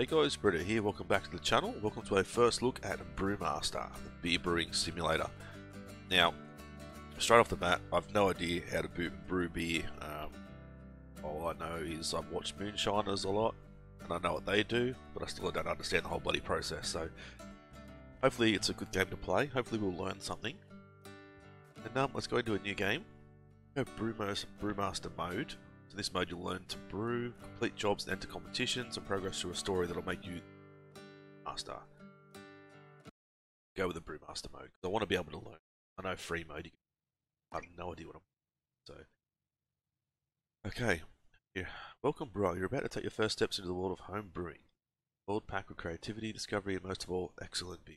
Hey guys, Britto here, welcome back to the channel. Welcome to a first look at Brewmaster, the beer brewing simulator. Now, straight off the bat, I've no idea how to brew beer. Um, all I know is I've watched Moonshiners a lot, and I know what they do, but I still don't understand the whole bloody process, so hopefully it's a good game to play. Hopefully we'll learn something. And um, let's go into a new game. Brewmaster, Brewmaster mode. So this mode you'll learn to brew, complete jobs, enter competitions, and progress through a story that'll make you master. Go with the Brewmaster mode, because I want to be able to learn. I know free mode, you I have no idea what I'm so. Okay, yeah. welcome bro, you're about to take your first steps into the world of home brewing. World packed with creativity, discovery, and most of all, excellent beer.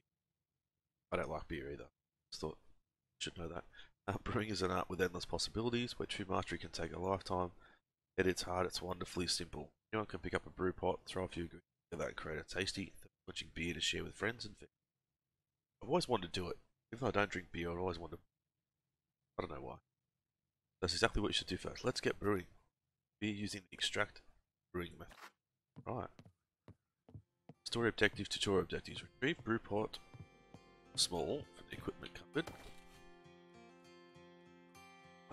I don't like beer either. Just thought, should know that. Uh, brewing is an art with endless possibilities, where true mastery can take a lifetime at its heart, it's wonderfully simple. Anyone can pick up a brew pot, throw a few ingredients together, and create a tasty, quenching beer to share with friends and family. I've always wanted to do it. Even though I don't drink beer, I've always wanted. I don't know why. That's exactly what you should do first. Let's get brewing. Beer using the extract brewing method. Right. Story objectives, tutorial objectives. Retrieve brew pot, small, from the equipment cupboard.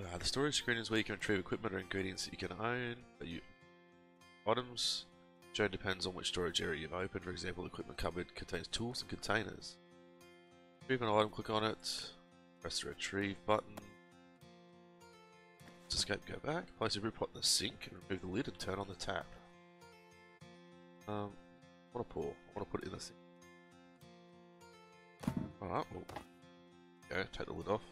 Uh, the storage screen is where you can retrieve equipment or ingredients that you can own. You, items shown depends on which storage area you've opened. For example, the equipment cupboard contains tools and containers. Retrieve an item, click on it, press the retrieve button. To escape, go back. Place a pot in the sink and remove the lid and turn on the tap. Um, I want to pour. I want to put it in the sink. Alright, well, go, take the lid off.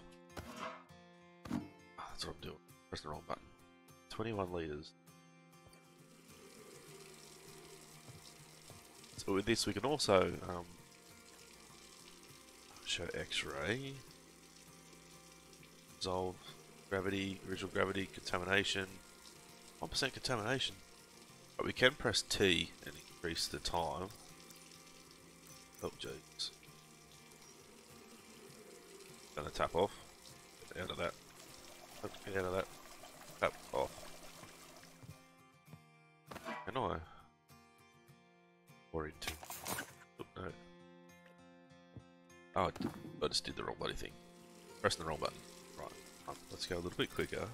That's what I'm doing. Press the wrong button. 21 litres. So with this we can also um, show X-ray, dissolve, gravity, original gravity, contamination, 1% contamination. But we can press T and increase the time. Oh jeez. Gonna tap off. Get out of that. Let's get out of that. Tap off. I? Or into. Oh, no. Oh, I just did the wrong bloody thing. Pressing the wrong button. Right. Let's go a little bit quicker.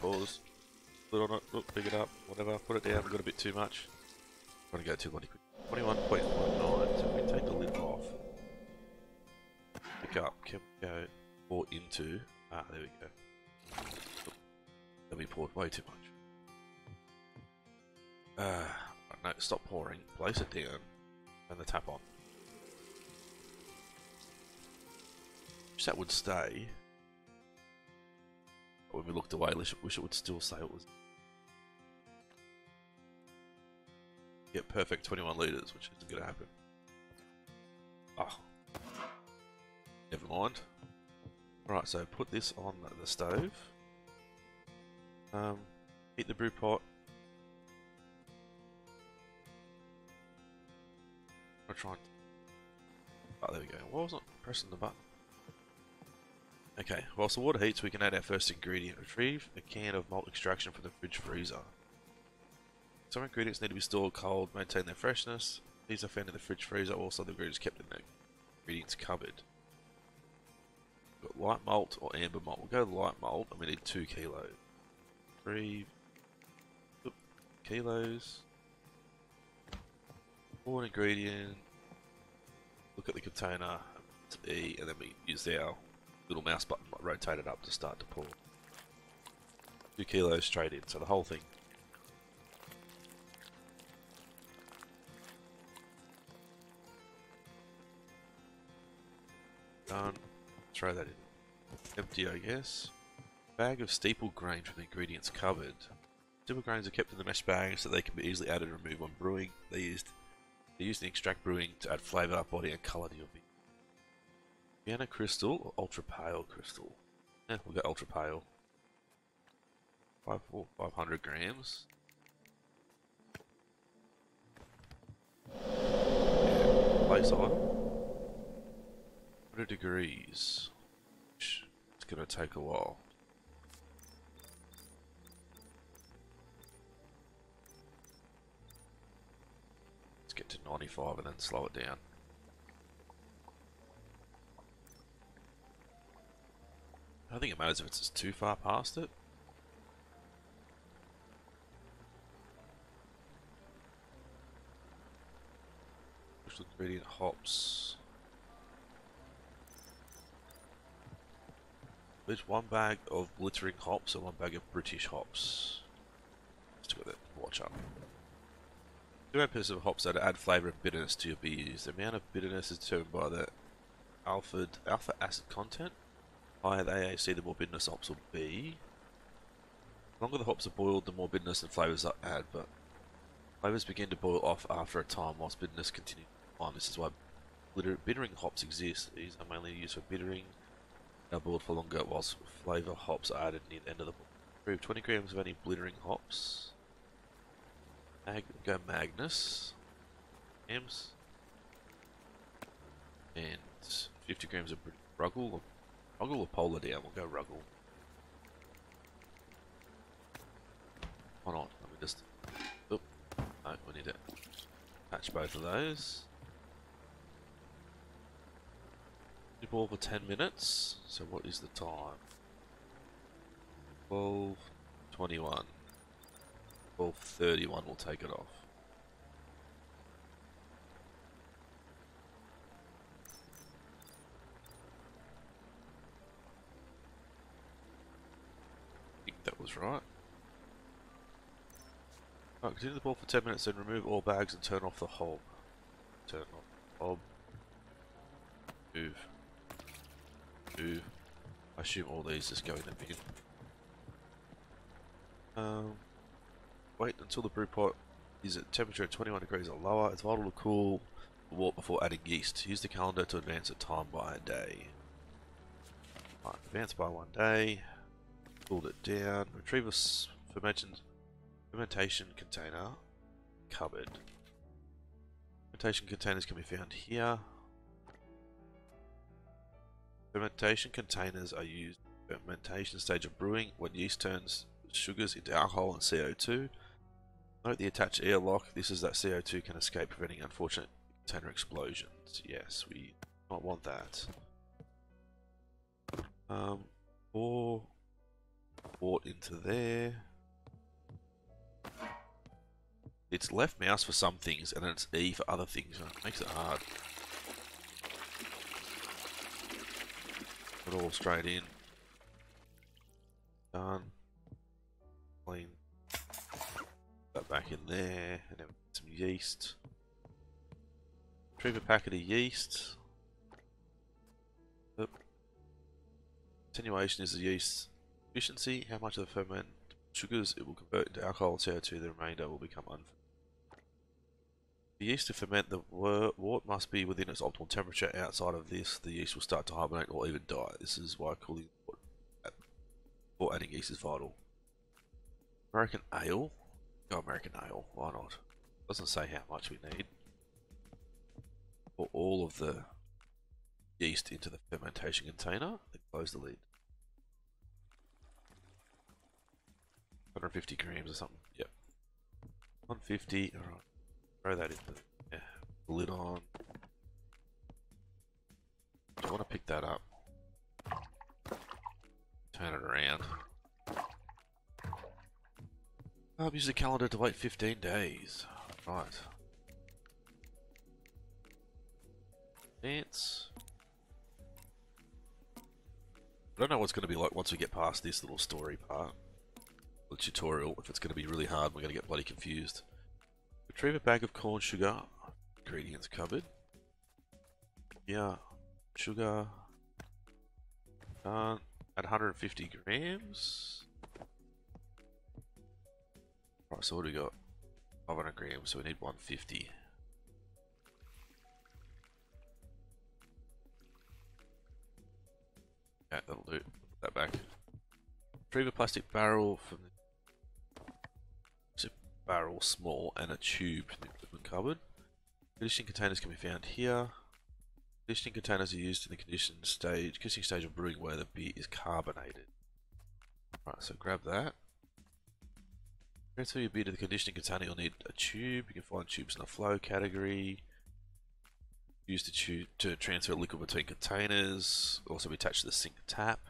Pause. Put on it. Look, pick it up. Whatever. Put it down. Got a bit too much. I'm gonna go too bloody quick. 21.19. can we go pour into, ah, there we go. Then we poured way too much. Uh, no, stop pouring, place it down, and the tap on. Wish that would stay. When we looked away, wish it would still say it was. Get perfect 21 litres, which isn't going to happen. Oh, Mind. Right, so put this on the stove. Um, heat the brew pot. Trying. Oh, there we go. Why wasn't pressing the button? Okay, whilst the water heats, we can add our first ingredient. Retrieve a can of malt extraction from the fridge freezer. Some ingredients need to be stored cold, maintain their freshness. These are found in the fridge freezer, also the ingredients kept in the ingredients cupboard got light malt or amber malt. We'll go light malt and we need two kilos. Three kilos. One ingredient. Look at the container. E, and then we use our little mouse button, rotate it up to start to pour. Two kilos straight in, so the whole thing. Done. Throw that in. Empty, I guess. Bag of steeping grain from the ingredients cupboard. Steeping grains are kept in the mesh bag so they can be easily added and removed when brewing. They used they used in extract brewing to add flavour, body, and colour to your beer. Vienna crystal or ultra pale crystal? Yeah, we'll go ultra pale. Five, 500 grams. Yeah, place item degrees. It's gonna take a while. Let's get to 95 and then slow it down. I don't think it matters if it's too far past it. Which look gradient hops. There's one bag of bittering hops and one bag of British hops. Let's do it. Watch out. Two ounces of hops that add flavour and bitterness to your beers. The amount of bitterness is determined by the alpha alpha acid content. Higher the AAC, the more bitterness hops will be. The longer the hops are boiled, the more bitterness and flavours are added, but flavours begin to boil off after a time, whilst bitterness continues to climb. This is why bitter, bittering hops exist. These are mainly used for bittering. Are for longer, whilst flavour hops are added near the end of the. Remove 20 grams of any bittering hops. Mag go Magnum. Grams. And 50 grams of Ruggles or, Ruggles or Polar down. We'll go Ruggle. Why not? Let me just. Oop. No, we need to patch both of those. Keep all for 10 minutes. So, what is the time? 12 21. 1231 will take it off. I think that was right. Right, continue the ball for 10 minutes, then remove all bags and turn off the hob. Turn off hob. Move. I assume all these just go in bin. Um, wait until the brew pot is at temperature at 21 degrees or lower. It's vital to cool the wort before adding yeast. Use the calendar to advance the time by a day. Right, advance by one day. Cooled it down. Retrieve a fermentation container. Cupboard. Fermentation containers can be found here. Fermentation containers are used fermentation stage of brewing when yeast turns sugars into alcohol and CO2. Note the attached airlock. This is that CO2 can escape, preventing unfortunate container explosions. Yes, we might want that. Um, pour wort into there. It's left mouse for some things, and it's E for other things. It makes it hard. It all straight in. Done clean that back in there, and then some yeast. Retrieve a packet of yeast. Oop. Attenuation is the yeast efficiency, how much of the ferment sugars it will convert into alcohol CO2, the remainder will become unfermented. The yeast to ferment the wort must be within its optimal temperature. Outside of this, the yeast will start to hibernate or even die. This is why cooling or adding yeast is vital. American ale? Go American ale, why not? Doesn't say how much we need. Pour all of the yeast into the fermentation container, then close the lid. 150 grams or something, yep. 150, alright. Throw that in the yeah, lid on. I want to pick that up? Turn it around. Oh, I'll use the calendar to wait 15 days. Right. Dance. I don't know what's going to be like once we get past this little story part. The tutorial, if it's going to be really hard, we're going to get bloody confused. Retrieve a bag of corn sugar. Ingredients covered. Yeah. Sugar. Done. At 150 grams. Right, so what do we got? 500 grams, so we need 150. Yeah, that'll do. Put that back. Retrieve a plastic barrel from the barrel small and a tube from the equipment cupboard. Conditioning containers can be found here. Conditioning containers are used in the conditioning stage, conditioning stage of brewing where the beer is carbonated. Right, so grab that. Transfer your beer to the conditioning container. You'll need a tube. You can find tubes in the flow category. Use the tube to transfer liquid between containers. Also be attached to the sink tap.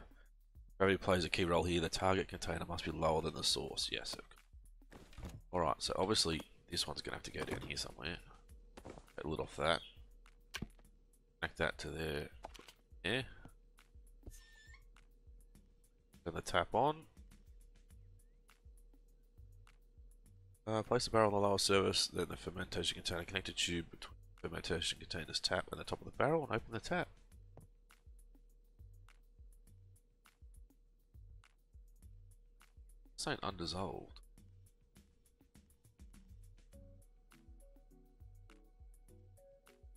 Gravity plays a key role here. The target container must be lower than the source. Yes. Alright, so obviously this one's going to have to go down here somewhere. A lid off that. Connect that to there. Yeah. Turn the tap on. Uh, place the barrel on the lower surface, then the fermentation container. Connect a tube between the fermentation container's tap and the top of the barrel and open the tap. This ain't undissolved.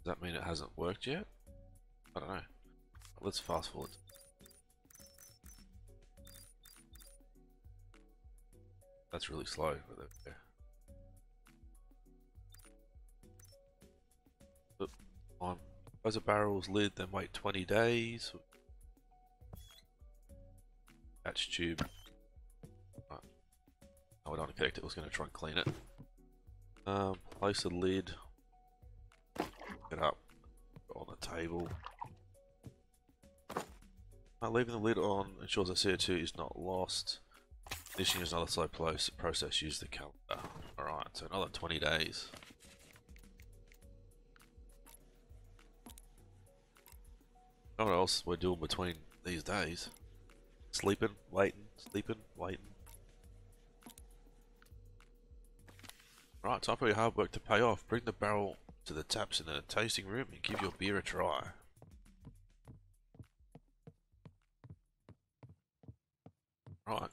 Does that mean it hasn't worked yet? I don't know. Let's fast forward. That's really slow. On close a barrel's lid, then wait 20 days. Patch tube. Right. Oh, we don't connect it. I was going to try and clean it. Um, place a lid. Get up on the table. Uh, leaving the lid on ensures the CO2 is not lost. Conditioning is another slow close process. Use the calendar. Alright, so another 20 days. What else we're doing between these days? Sleeping, waiting, sleeping, waiting. Right, time for your hard work to pay off. Bring the barrel to the taps in the tasting room and give your beer a try. Right.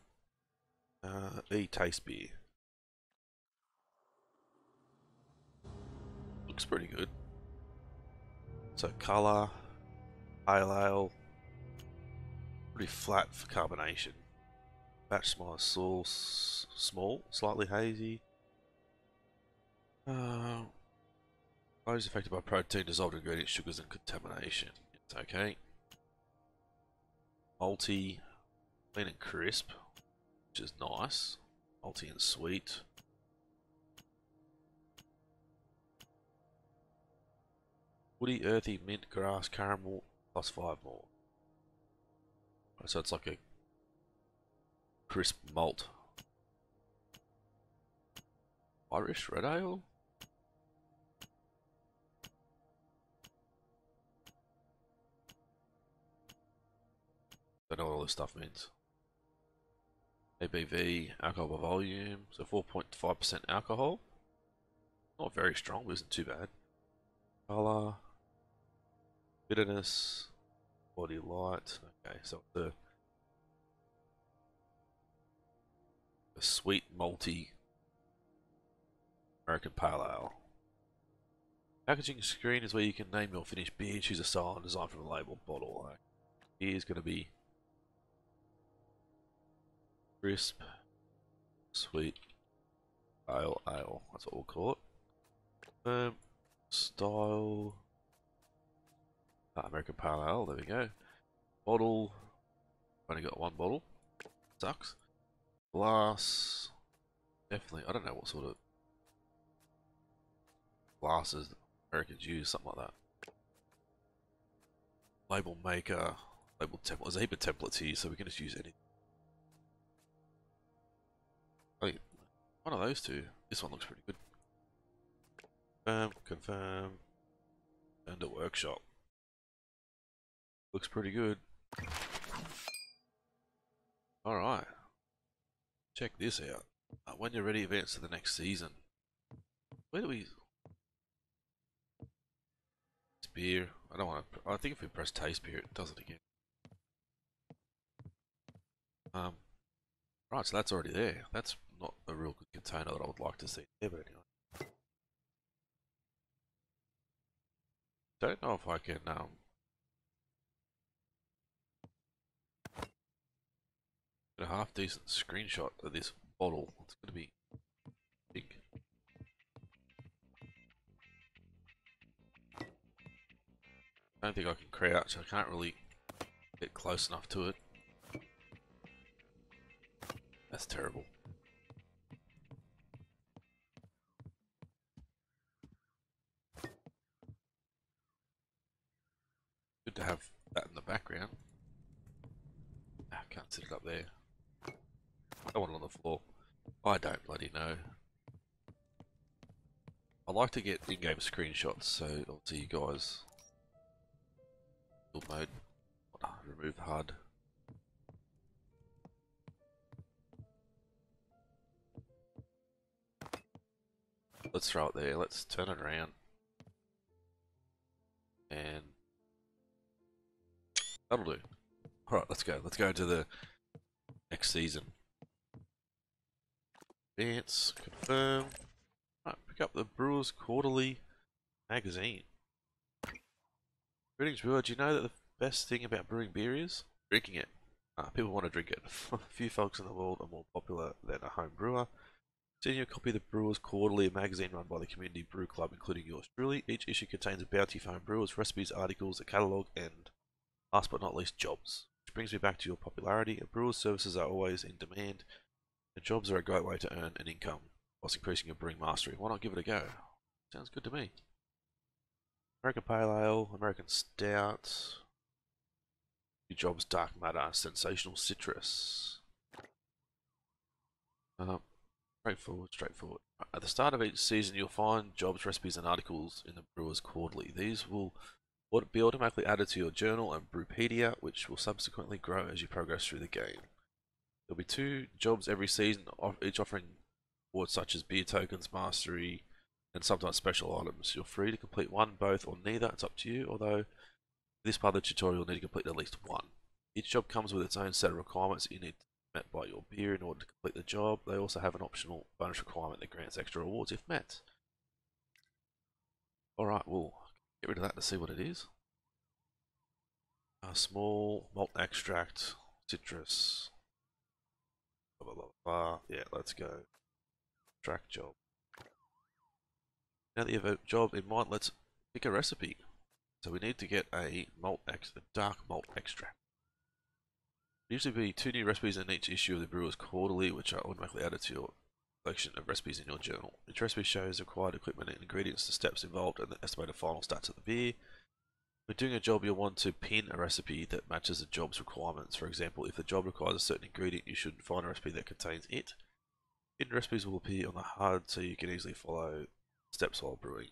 Uh, e taste beer. Looks pretty good. So colour, pale ale, pretty flat for carbonation. Batch size sauce, small, slightly hazy. Uh, is affected by protein, dissolved ingredients, sugars, and contamination. It's okay. Malty, clean and crisp which is nice. Malty and sweet. Woody, earthy, mint, grass, caramel, plus five more. Oh, so it's like a crisp malt. Irish red ale? Don't know what all this stuff means. ABV, alcohol by volume, so 4.5% alcohol. Not very strong, but isn't too bad. Color, bitterness, body light. Okay, so the a sweet malty American Pale Ale. Packaging screen is where you can name your finished beer, choose a style and design from the label bottle. Here's going to be Crisp. Sweet. Ale, ale. That's what we'll call it. Um, style. Ah, American Pale Ale, there we go. Bottle. Only got one bottle. Sucks. Glass. Definitely, I don't know what sort of glasses Americans use, something like that. Label maker, label template. There's a heap of templates here, so we can just use any. One of those two. This one looks pretty good. Confirm, confirm. And a workshop. Looks pretty good. Alright. Check this out. Uh, when you're ready, advance to the next season. Where do we... Beer. I don't want to... I think if we press taste beer, it does it again. Um, right, so that's already there. That's not a real good container that I would like to see there, but anyway. Don't know if I can um, get a half decent screenshot of this bottle. It's going to be big. I don't think I can crouch. I can't really get close enough to it. That's terrible. To have that in the background. Ah, can't sit it up there. I want it on the floor. I don't bloody know. I like to get in-game screenshots, so I'll see you guys. Build mode. Remove HUD. Let's throw it there. Let's turn it around. And that'll do. Alright, let's go. Let's go to the next season. Advance, confirm. Right, pick up the Brewers Quarterly magazine. Greetings, Brewer. Do you know that the best thing about brewing beer is? Drinking it. Uh, people want to drink it. Few folks in the world are more popular than a home brewer. A copy of the Brewers Quarterly, magazine run by the Community Brew Club, including yours truly. Each issue contains a bounty for home brewers, recipes, articles, a catalogue, and last but not least, jobs. Which brings me back to your popularity. Brewers' services are always in demand, and jobs are a great way to earn an income whilst increasing your brewing mastery. Why not give it a go? Sounds good to me. American Pale Ale, American Stout, New Jobs Dark Matter, Sensational Citrus. Um, Straightforward, straightforward. At the start of each season, you'll find jobs, recipes, and articles in the Brewers Quarterly. These will be automatically added to your journal and Brewpedia, which will subsequently grow as you progress through the game. There'll be two jobs every season, each offering awards such as beer tokens, mastery, and sometimes special items. You're free to complete one, both, or neither. It's up to you, although this part of the tutorial you'll need to complete at least one. Each job comes with its own set of requirements you need met by your beer in order to complete the job. They also have an optional bonus requirement that grants extra rewards if met. Alright, we'll get rid of that to see what it is. A small malt extract, citrus, blah, blah, blah. Yeah, let's go. Track job. Now that you have a job in mind, let's pick a recipe. So we need to get a malt ex a dark malt extract There usually be two new recipes in each issue of the Brewers Quarterly, which are automatically added to your collection of recipes in your journal. Each recipe shows required equipment and ingredients, the steps involved, and the estimated final stats of the beer. When doing a job, you'll want to pin a recipe that matches the job's requirements. For example, if the job requires a certain ingredient, you should find a recipe that contains it. Pinned recipes will appear on the HUD so you can easily follow steps while brewing.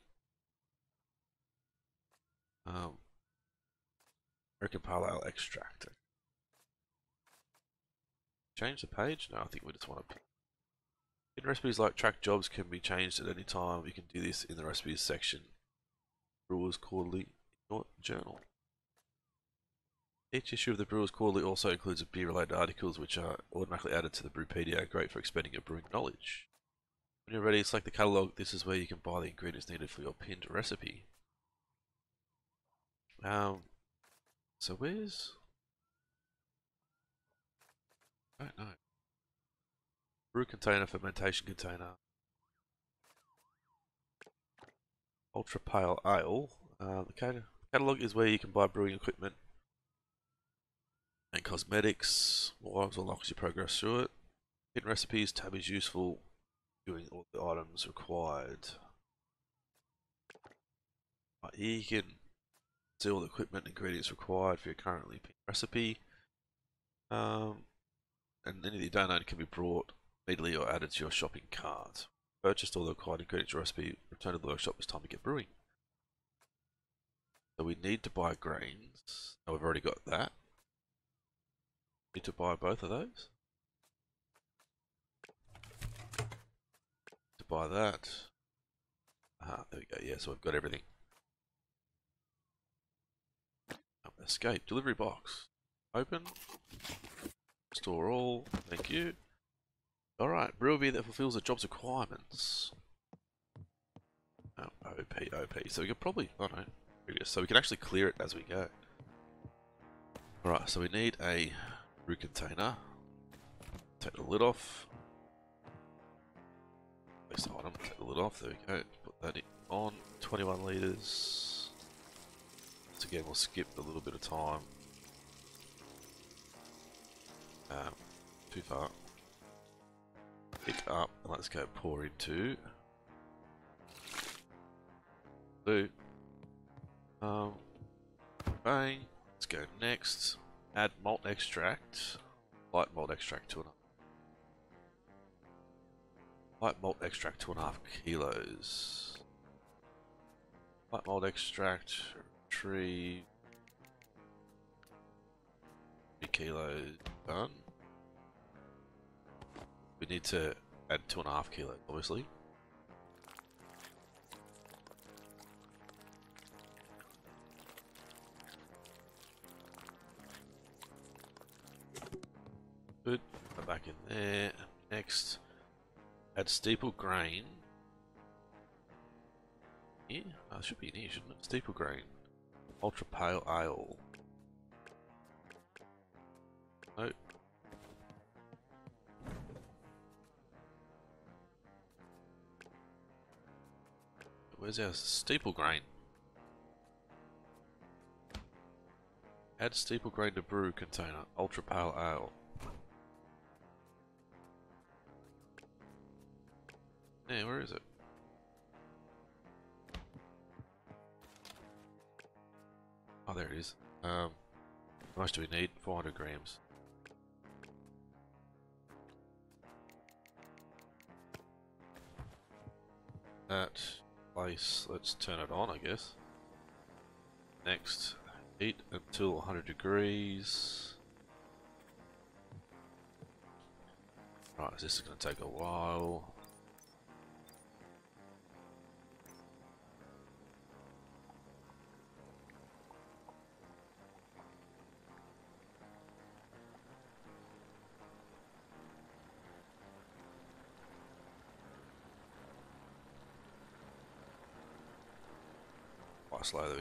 Um, American Pale Ale Extract. Change the page? No, I think we just want to... In recipes like track jobs can be changed at any time. You can do this in the recipes section. Brewers Quarterly journal. Each issue of the Brewers Quarterly also includes beer-related articles which are automatically added to the Brewpedia, great for expanding your brewing knowledge. When you're ready, select the catalogue. This is where you can buy the ingredients needed for your pinned recipe. Um, so where's I don't know. Brew container, fermentation container. Ultra Pale Ale. Uh, the catalogue is where you can buy brewing equipment and cosmetics. More items unlock as you progress through it. In recipes tab is useful doing all the items required. Right, here you can see all the equipment and ingredients required for your currently recipe. Um, and any that you don't own can be brought immediately or added to your shopping cart. Purchased all the required ingredients recipe, return to the workshop, it's time to get brewing. So we need to buy grains. Now we've already got that. Need to buy both of those. To buy that. Ah, there we go. Yeah, so we've got everything. Escape. Delivery box. Open. Store all, thank you. Alright, brewer that fulfills the job's requirements. Oh, OP, OP. So we could probably, oh no, so we can actually clear it as we go. Alright, so we need a brew container. Take the lid off. Place item, take the lid off, there we go. Put that on, 21 litres. So again, we'll skip a little bit of time. Um, too far. Pick up and let's go pour into blue. Um, bang. let's go next. Add malt extract. Light malt extract two and Light malt extract two and a half kilos. Light malt extract tree three kilos done. We need to add two and a half kilo, obviously. Good. Go back in there. Next, add steeping grain. Yeah, Oh, should be in here, shouldn't it? Steeping grain. Ultra pale ale. Where's our steeping grain? Add steeping grain to brew container. Ultra pale ale. Yeah, where is it? Oh, there it is. Um, how much do we need? 400 grams. That place, let's turn it on, I guess. Next, heat until 100 degrees. Right, this is going to take a while.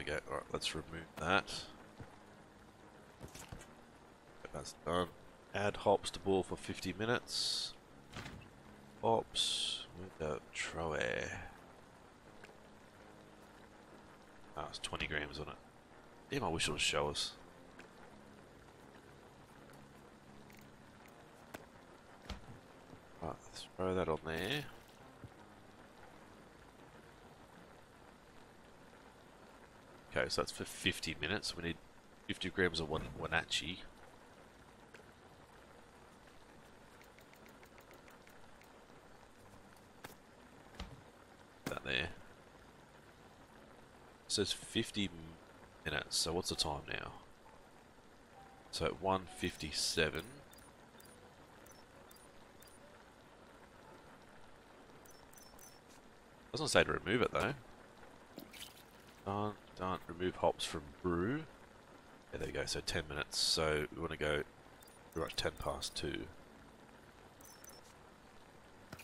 Go. Alright, let's remove that. That's done. Add hops to ball for 50 minutes. Hops, move out Troe. Ah, it's 20 grams on it. Damn, I wish it would show us. Right, throw that on there. Okay, so that's for 50 minutes. We need 50 grams of Wenatchee. That there. It says 50 minutes, so what's the time now? So at 157. Doesn't say to remove it though. Don't, don't remove hops from brew. Yeah, there you go, so 10 minutes. So we want to go right 10 past 2.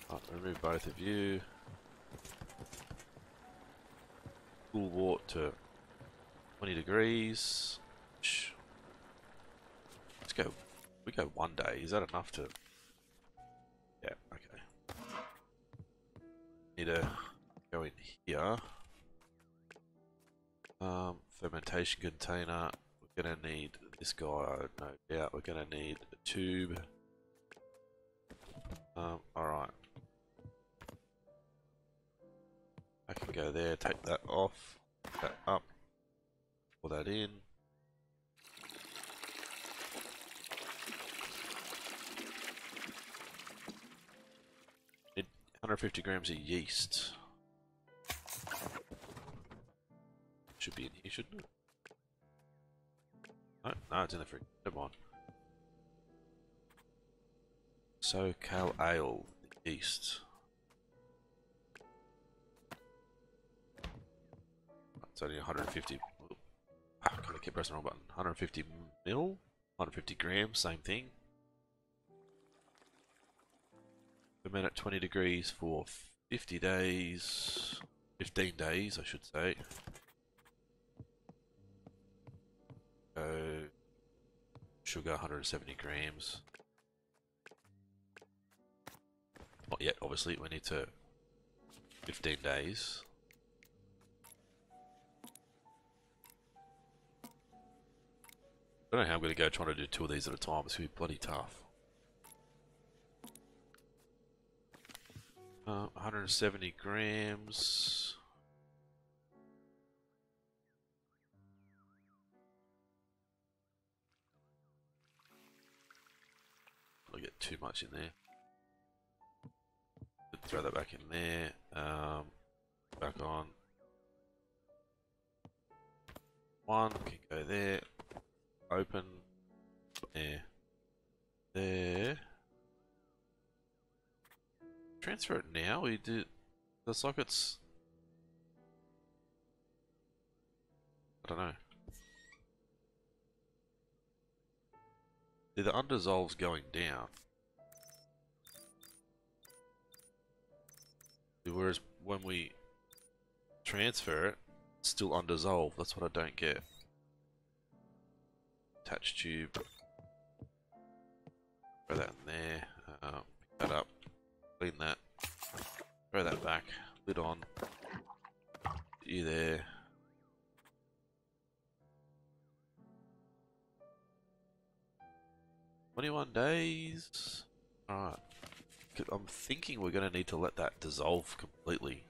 Right, remove both of you. Cool water to 20 degrees. Let's go. We go one day. Is that enough to? Yeah. Okay. Need to go in here. Um, fermentation container. We're gonna need this guy. No doubt. We're gonna need a tube. Um. All right. I can go there, take that off, that up, pull that in. Need 150 grams of yeast. Shouldn't it? No, no, it's in the fridge. Come on. SoCal Ale, yeast. It's only 150. Ah, I keep pressing the wrong button. 150 mil, 150 grams, same thing. Ferment at 20 degrees for 50 days, 15 days, I should say. Uh, sugar 170 grams. Not yet, obviously. We need to 15 days. I don't know how I'm going to go trying to do two of these at a time. It's going to be bloody tough. Uh, 170 grams. Too much in there. Throw that back in there. Um, back on. One can go there. Open. There. There. Transfer it now. We did the sockets. I don't know. The undissolved's going down. Whereas when we transfer it, it's still undissolved. That's what I don't get. Attach tube. Throw that in there. Um, pick that up. Clean that. Throw that back. Lid on. You there. Twenty-one days. Alright. I'm thinking we're going to need to let that dissolve completely.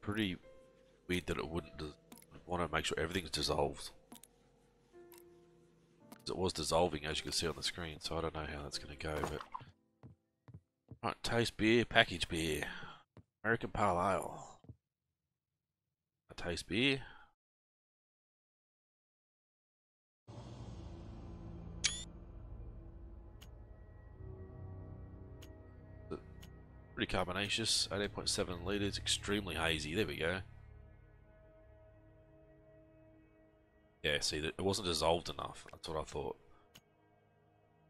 Pretty weird that it wouldn't want to make sure everything's dissolved. It was dissolving as you can see on the screen, so I don't know how that's going to go, but... Alright, taste beer, package beer. American Pale Ale. A taste beer. Pretty carbonaceous, 18.7 litres, extremely hazy. There we go. Yeah, see, it wasn't dissolved enough. That's what I thought.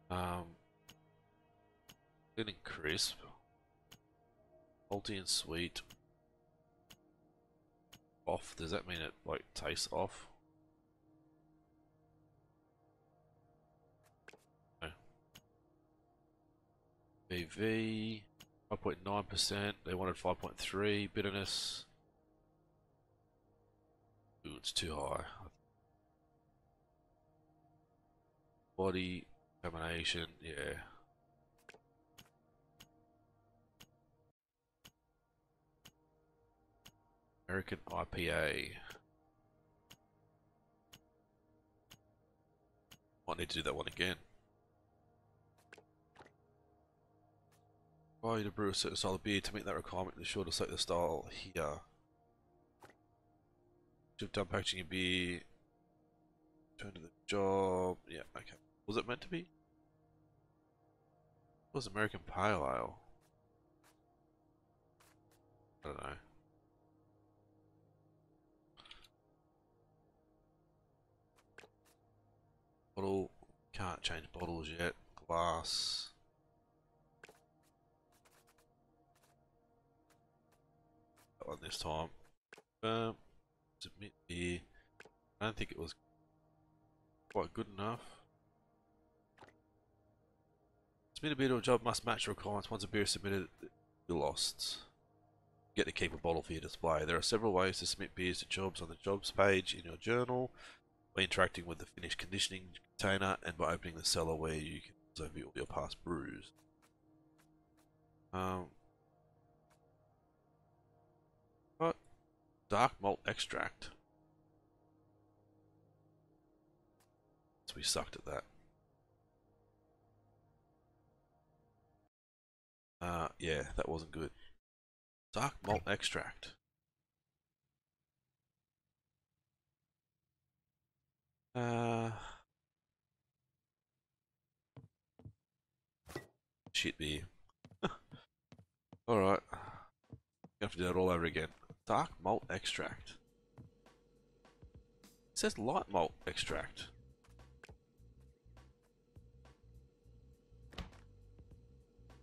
Um, getting crisp, salty and sweet. Off. Does that mean it like tastes off? BV. 5.9%, they wanted 5.3 bitterness. Ooh, it's too high. Body, combination, yeah. American IPA. Might need to do that one again. You to brew a style of beer to meet that requirement. Be sure to select the style here. You've done packaging a beer. Turn to the job. Yeah, okay. Was it meant to be? It was American Pale Ale. I don't know. Bottle. Can't change bottles yet. Glass. This time. Um, submit here. I don't think it was quite good enough. Submit a beer to a job must match requirements. Once a beer is submitted, you're lost. get to keep a bottle for your display. There are several ways to submit beers to jobs on the jobs page in your journal, by interacting with the finished conditioning container, and by opening the cellar where you can observe all your past brews. Um, Dark malt extract. So we sucked at that. Uh, yeah, that wasn't good. Dark malt extract. Uh, shit beer. Alright. Have to do that all over again. Dark malt extract. It says light malt extract.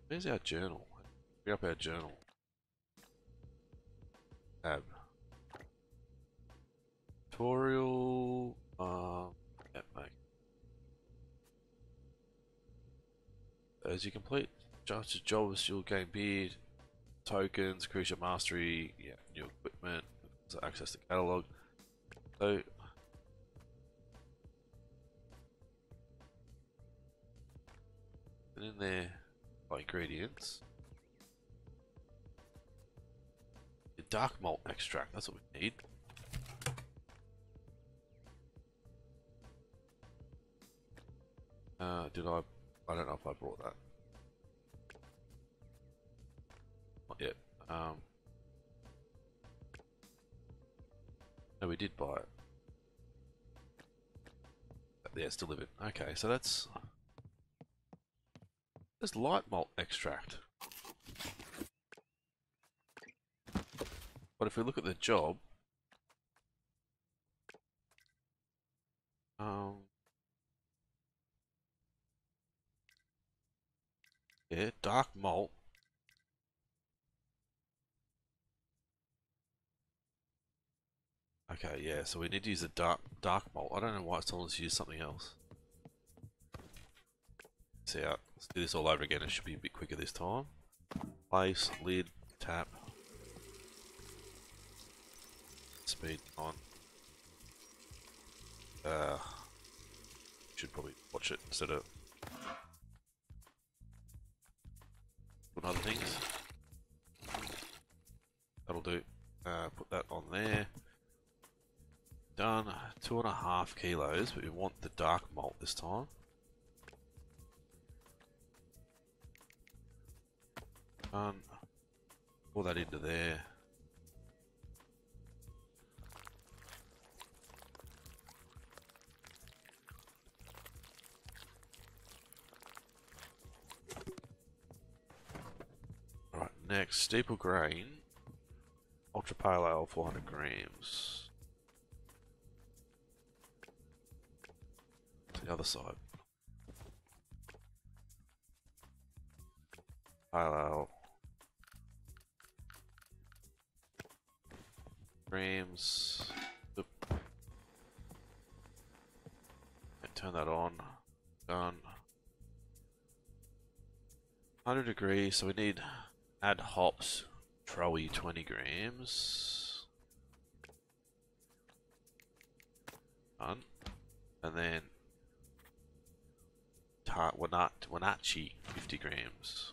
Where's our journal? Bring up our journal. Tab. Tutorial. Um, yeah, mate. As you complete just jobs, you'll gain beard tokens, increase your mastery, yeah, new so access the catalog. So and in there by ingredients. The dark malt extract, that's what we need. Uh, did I? I don't know if I brought that. Not yet. Um, no, we did buy it. Yeah, it's delivered. Okay, so that's there's light malt extract. But if we look at the job, um, yeah, dark malt. Okay, yeah, so we need to use a dark dark malt. I don't know why it's telling us to use something else. See out. Let's do this all over again. It should be a bit quicker this time. Place, lid, tap. Speed on. Uh, should probably watch it instead of doing other things. That'll do. Uh, put that on there. Done. Uh, two and a half kilos, but we want the dark malt this time. Done. Pour that into there. Alright, next, steeping grain. Ultra pale ale, 400 grams. The other side. Pale ale. Grams. Oop. And turn that on. Done. 100 degrees, so we need add hops, trolley 20 grams. Done. And then tar Wanat Wanachi 50 grams.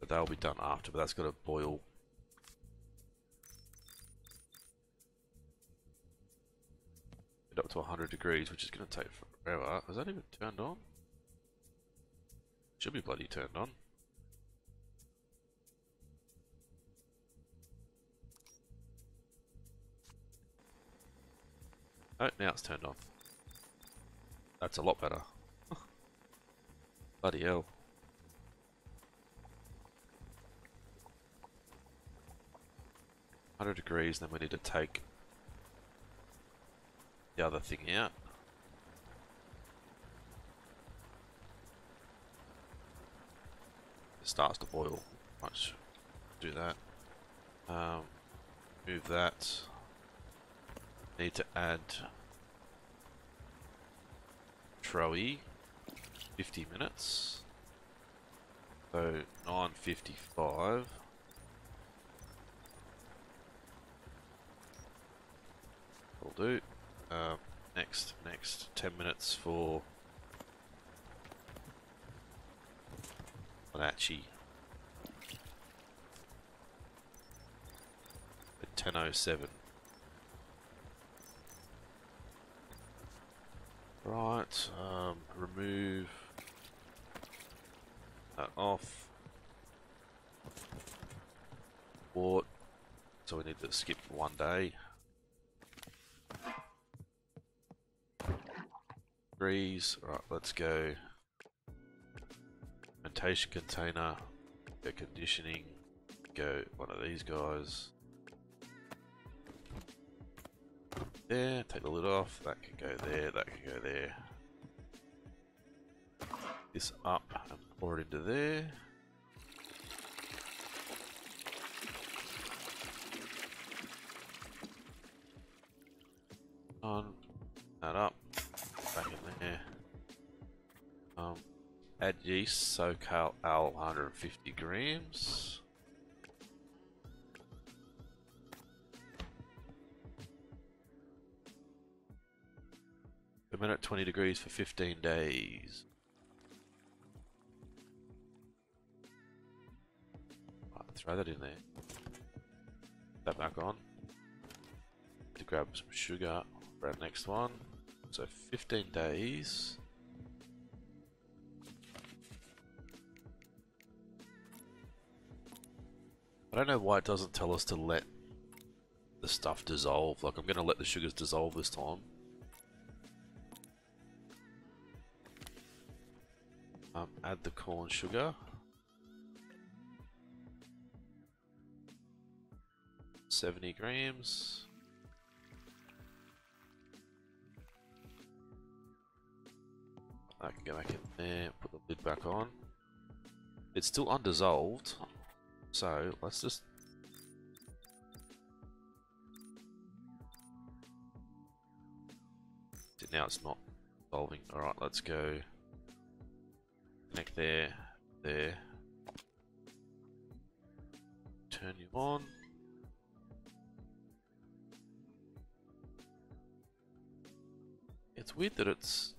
But that'll be done after, but that's got to boil it up to 100 degrees, which is going to take forever. Is that even turned on? Should be bloody turned on. Oh, now it's turned on. That's a lot better. bloody hell. Hundred degrees, then we need to take the other thing out. It starts to boil. Much do that. Um, move that. Need to add Troey. 50 minutes. So 955. Will do. Um, next, next 10 minutes for Monachi. At 10.07. Right, um, remove that off. Port. So we need to skip one day. degrees. Right, let's go. Fermentation container. Go conditioning. Go one of these guys. There, take the lid off. That can go there, that can go there. This up and pour it into there. On that up back in there. Um, add yeast, SoCal Al 150 grams. 20 degrees for 15 days. Right, throw that in there. That back on. To grab some sugar for our next one. So 15 days. I don't know why it doesn't tell us to let the stuff dissolve. Like I'm going to let the sugars dissolve this time. Um, add the corn sugar. Seventy grams. I can go back in there, put the lid back on. It's still undissolved, so let's just now it's not dissolving. Alright, let's go connect there, there. Turn you on. It's weird that it's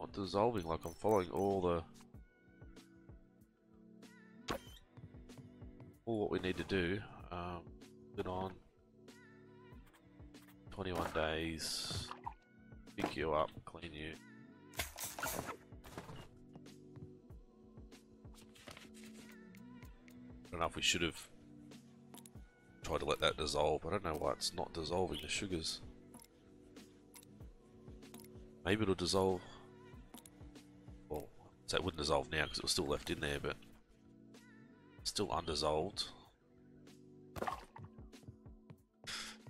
not dissolving like I'm following all the all what we need to do. Um, put on 21 days, pick you up, clean you. I don't know if we should have tried to let that dissolve. I don't know why it's not dissolving the sugars. Maybe it'll dissolve. Well, so it wouldn't dissolve now because it was still left in there, but still undissolved.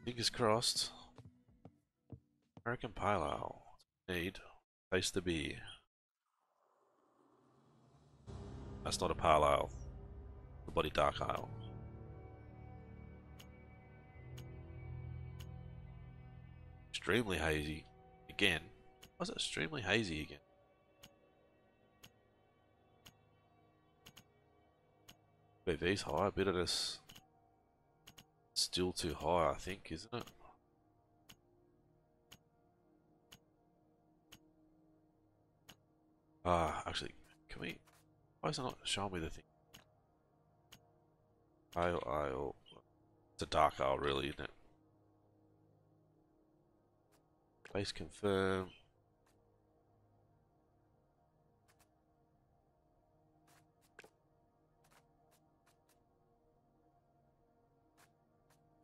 Fingers crossed. American Pale Ale. Need. Taste the beer. That's not a pale ale. Bloody dark Isle. Extremely hazy. Again. Was it extremely hazy again? BV's high, bitterness still too high I think, isn't it? Ah, actually, can we... Why is it not showing me the thing? Ale, ale... It's a dark ale really, isn't it? Base confirm.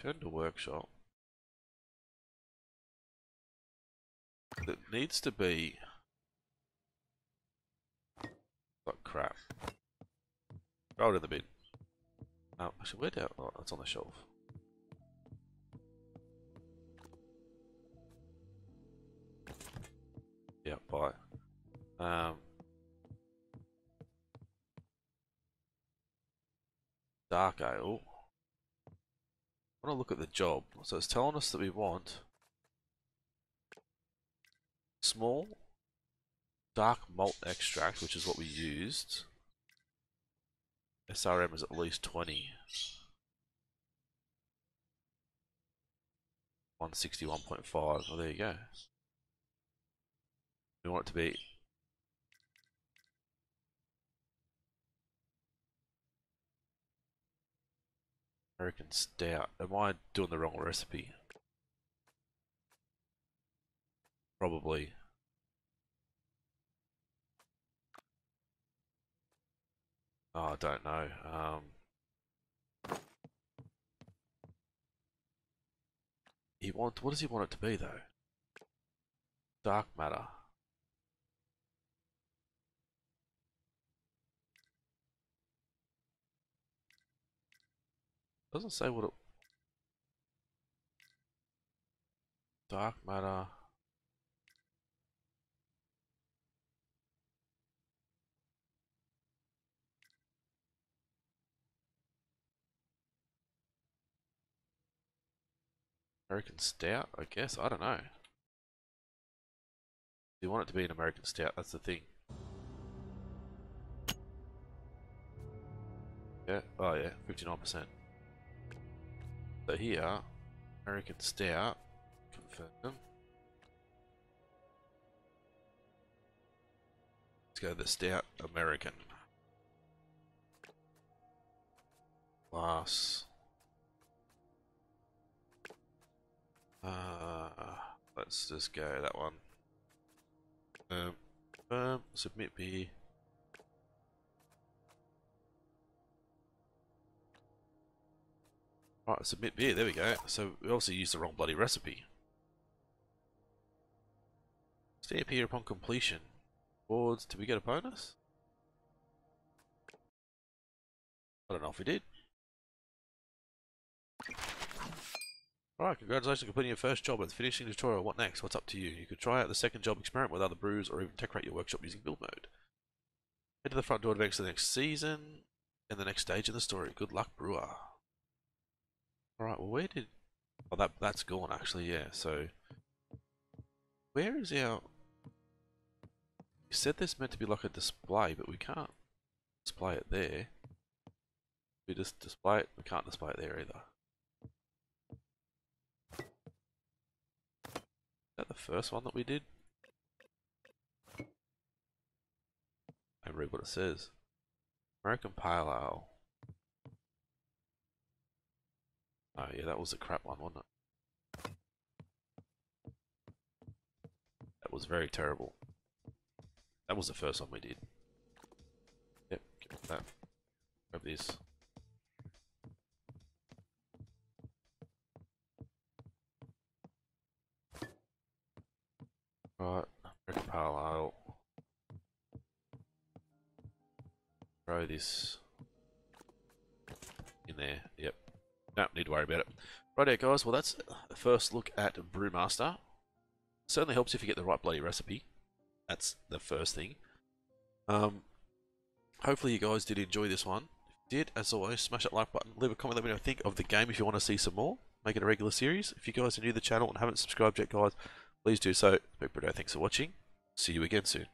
Turn to workshop. It needs to be like crap. Throw to the bin. Oh, actually, where down? Oh, it's on the shelf. Yeah, buy. Um, dark ale. I want to look at the job. So it's telling us that we want small dark malt extract, which is what we used. SRM is at least 20. 161.5. Well, there you go. We want it to be American Stout. Am I doing the wrong recipe? Probably. Oh, I don't know. Um, he want what does he want it to be though? Dark matter. Doesn't say what it... Dark matter... American Stout, I guess. I don't know. You want it to be an American Stout? That's the thing. Yeah. Oh yeah, 59%. So here, American Stout, confirm. Let's go the Stout American. Glass. Uh, let's just go that one. Um, um, submit beer. Right, submit beer, there we go. So we obviously used the wrong bloody recipe. Stamp here upon completion. Boards, did we get a bonus? I don't know if we did. Alright, congratulations on completing your first job and finishing the tutorial. What next? What's up to you? You could try out the second job, experiment with other brews, or even decorate your workshop using build mode. Head to the front door to advance the next season and the next stage in the story. Good luck, brewer. Alright, well where did... Oh, that that's gone actually, yeah, so... Where is our... You said this meant to be like a display, but we can't display it there. We just display it, we can't display it there either. That the first one that we did? I read what it says. American Pale Ale. Oh yeah, that was a crap one, wasn't it? That was very terrible. That was the first one we did. Yep, get that. Grab this. Right, American Pale Ale. Throw this in there. Yep. No, need to worry about it. Right guys. Well, that's the first look at Brewmaster. Certainly helps if you get the right bloody recipe. That's the first thing. Um, hopefully you guys did enjoy this one. If you did, as always, smash that like button. Leave a comment. Let me know what you think of the game if you want to see some more. Make it a regular series. If you guys are new to the channel and haven't subscribed yet, guys, please do so. Big Bruno, thanks for watching. See you again soon.